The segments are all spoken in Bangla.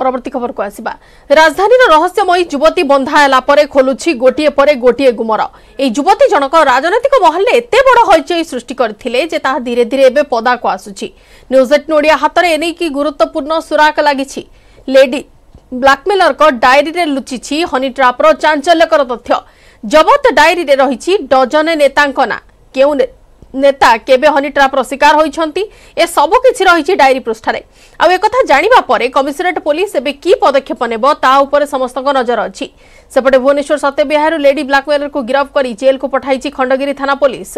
পরবর্তী খবরক আসবা রাজধানীর রহস্যময়ী যুবতী বন্ধা হেলা পরে খোলুছি গোটিয়ে পরে গোটিয়ে গুমর এই যুবতী জনক রাজনৈতিক মহলে এতে বড় হইচই সৃষ্টি করে যে তাহা ধীরে ধীরে এবে পদাকু আসুচি নিউজ এইটিন ওড়িয়া হাতরে এনে কি গুরুত্বপূর্ণ সুরাক লাগিছি লেডি ବ୍ଲାକମେଲରଙ୍କ ଡାଏରୀରେ ଲୁଚିଛି ହନି ଟ୍ରାପ୍ର ଚାଞ୍ଚଲ୍ୟକର ତଥ୍ୟ ଜବତ ଡାଏରୀରେ ରହିଛି ଡଜନେ ନେତାଙ୍କ ନାଁ କେଉଁ নেতা কেবে হনি ট্রাপর শিকার হয়েছেন এসবু কিছু রয়েছে ডায়েরি পৃষ্ঠার আথা জাঁয়া পরে কমিশনরেট পুলিশ এবে কি পদক্ষেপ নেব তা উপরে সমস্ত নজর অছি সেপটে ভুবনেশ্বর সত্যবিহার লেডি ব্লাকমেলরকু গিরফ করে জেলকু পঠাইছে খণ্ডগিরি থানা পুলিশ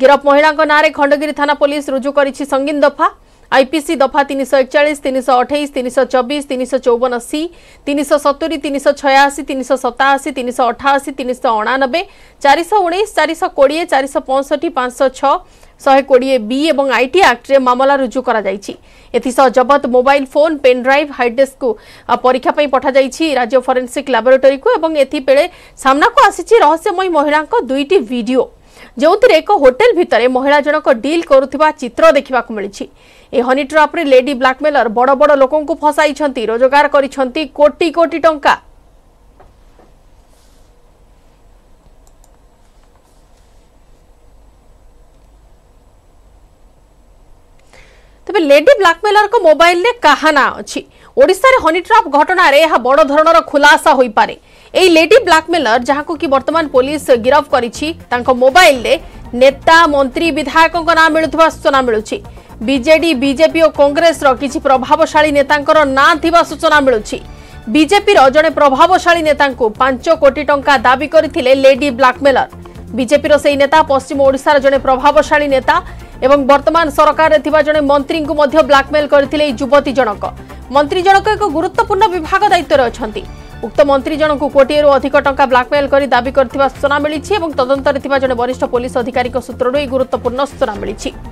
গিরফ মহিলা নাঁরে খণ্ডগিরি থানা পুলিশ রুজু করেছে সঙ্গীন দফা আইপিসি দফা তিনশো একচাশ তিনশো অঠাইশ তিনশো চবিশ তিনশো চৌবন সি তিনশো সতুরি তিনশো ছয়াশি তিনশো সতাশি তিনশো অঠাশি তিনশো অଣାনবে চারিশহ উনিশ চারিশহ কোড়িয়ে চারিশহ পঁয়ষঠি পাঁচশো ছ ଶହେ କୋଡ଼ିଏ ବି ଏବଂ ଆଇଟି ଆକ୍ଟରେ ମାମଲା ରୁଜୁ କରାଯାଇଛି ଏଥିସହ ଜବତ ମୋବାଇଲ ଫୋନ୍ ପେନ୍ଡ୍ରାଇଭ୍ ହାଇଡେସ୍କକୁ ପରୀକ୍ଷା ପାଇଁ ପଠାଯାଇଛି ରାଜ୍ୟ ଫରେନ୍ସିକ୍ ଲାବୋରେଟୋରୀକୁ ଏବଂ ଏଥିବେଳେ ସାମ୍ନାକୁ ଆସିଛି ରହସ୍ୟମୟୀ ମହିଳାଙ୍କ ଦୁଇଟି ଭିଡ଼ିଓ ଯେଉଁଥିରେ ଏକ ହୋଟେଲ ଭିତରେ ମହିଳା ଜଣକ ଡିଲ୍ କରୁଥିବା ଚିତ୍ର ଦେଖିବାକୁ ମିଳିଛି ଏହି ହନି ଟ୍ରାପ୍ରେ ଲେଡି ବ୍ଲାକମେଲର ବଡ଼ ବଡ଼ ଲୋକଙ୍କୁ ଫସାଇଛନ୍ତି ରୋଜଗାର କରିଛନ୍ତି କୋଟି କୋଟି ଟଙ୍କା ତେବେ ଲେଡି ব্লাকমেলর মোবাইল কাহা না ଅଛି ଓଡ଼ିଶାରେ হনি ଘଟଣାରେ ଏହା ବଡ଼ ଧରଣର ଖୁଲାସା ହୋଇପାରେ এই লেডি ବ୍ଲାକମେଲର ଯାହାକୁ କି ବର୍ତ୍ତମାନ ପୋଲିସ ଗିରଫ କରିଛି ତାଙ୍କ ମୋବାଇଲରେ ନେତା ମନ୍ତ୍ରୀ ବିଧାୟକଙ୍କ ନାଁ ମିଳୁଥିବା ସୂଚନା ମିଳୁଛି ବିଜେଡି ବିଜେପି ଓ କଂଗ୍ରେସର କିଛି ପ୍ରଭାବଶାଳୀ ନେତାଙ୍କର ନାଁ ଥିବା ସୂଚନା ମିଳୁଛି ବିଜେପିର ଜଣେ ପ୍ରଭାବଶାଳୀ ନେତାଙ୍କୁ ପାଞ୍ଚ କୋଟି ଟଙ୍କା ଦାବି କରିଥିଲେ ଲେଡି ବ୍ଲାକମେଲର ବିଜେପିର ସେହି ନେତା ପଶ୍ଚିମ ଓଡ଼ିଶାର ଜଣେ ପ୍ରଭାବଶାଳୀ ନେତା এবং বর্তমান সরকারে থাকা জনে মন্ত্রী ব্লাকমেল করে এই যুবতী জনক মন্ত্রী জনক এক গুরুত্বপূর্ণ বিভাগ দায়িত্বরে অনেক উক্ত মন্ত্রী জনক কোটিয়ে অধিক টঙ্কা ব্লাকমেল করে দাবি করে সূচনা মিছে এবং তদন্তরে জনে বরিষ্ঠ পুলিশ অধিকারী সূত্রর এই গুরুত্বপূর্ণ সূচনা মিছে